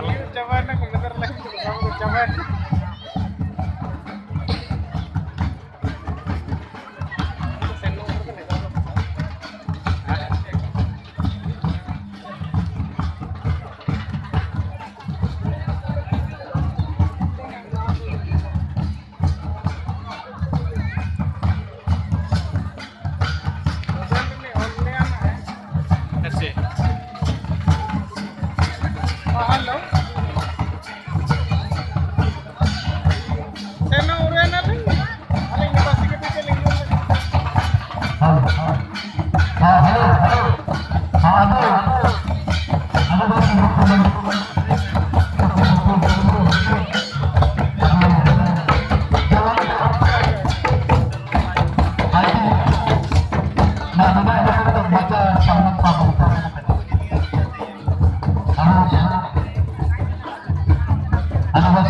coba Kasih. Halo. Ano ba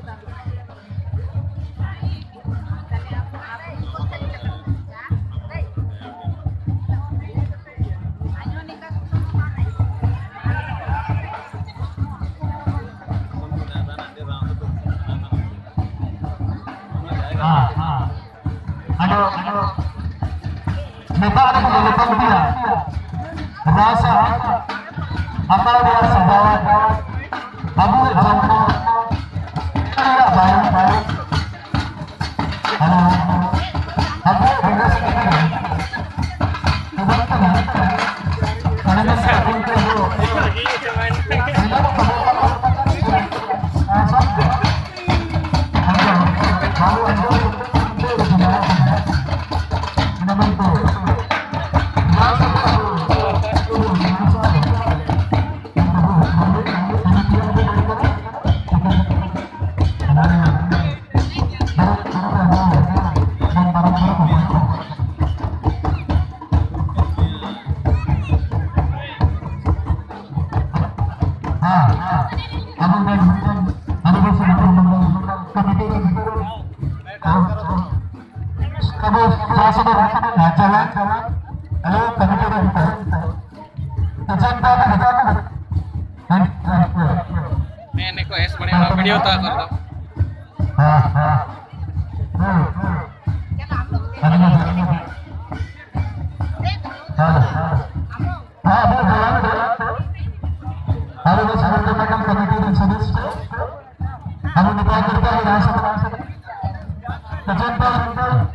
negara menelpon dia rasa apa dia sebawa abu jambu tidak baik. Baik halo abu ada sedikit tidak tenang karena saya pun Halo, kami kira kita. Es mana orang video tak kau.